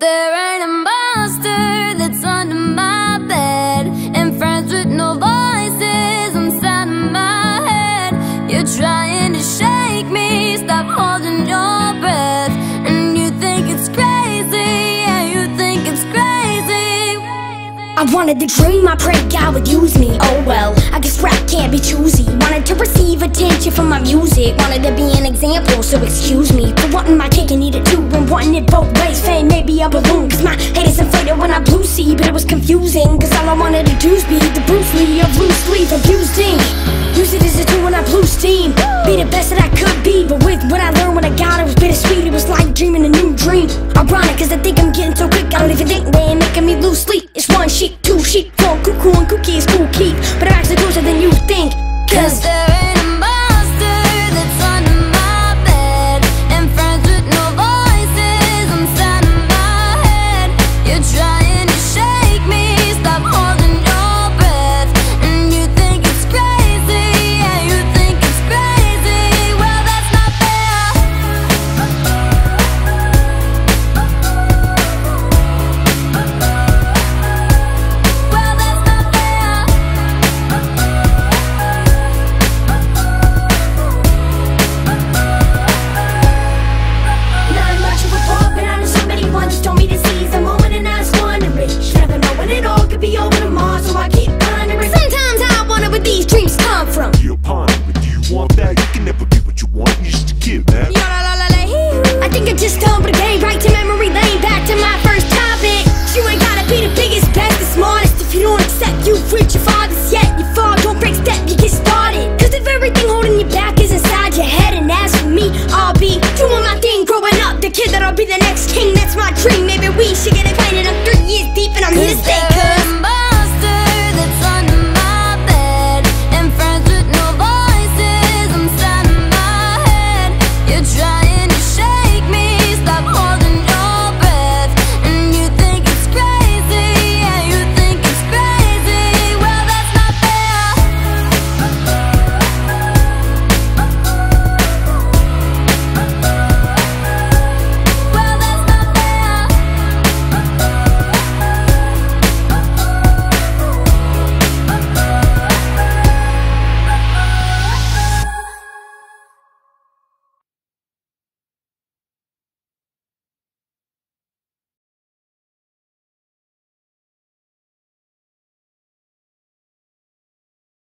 There ain't a monster that's under my bed And friends with no voices inside of my head You're trying to shake me, stop holding your breath And you think it's crazy, yeah, you think it's crazy I wanted to dream, I prayed God would use me. Oh well, I guess rap can't be choosy. Wanted to receive attention from my music. Wanted to be an example, so excuse me for wanting my cake and eat it wanting it both ways. Fame maybe a balloon. Cause my haters inflated when I blew see. But it was confusing. Cause all I wanted to do was be the Bruce Lee of loose sleeve abused ink. Use it as a tool when I blew steam. Be the best that I could be. But with what I learned when I got it was bittersweet. It was like dreaming a new dream. Ironic, cause I think I'm getting so quick. I don't even think they ain't making me lose sleep. It's one sheep, two sheep, one cuckoo and cookie is cool keep. But I'm actually closer than you think. Cause there dreams come from. You're a pawn, but you want that? You can never be what you want, you're just a kid, man. Yo, la, la, la, la, I think I just complicated right to memory lane, back to my first topic. You ain't gotta be the biggest, best, the smartest. If you don't accept, you've reached your farthest yet. You fall, don't break step, you get started. Cause if everything holding you back,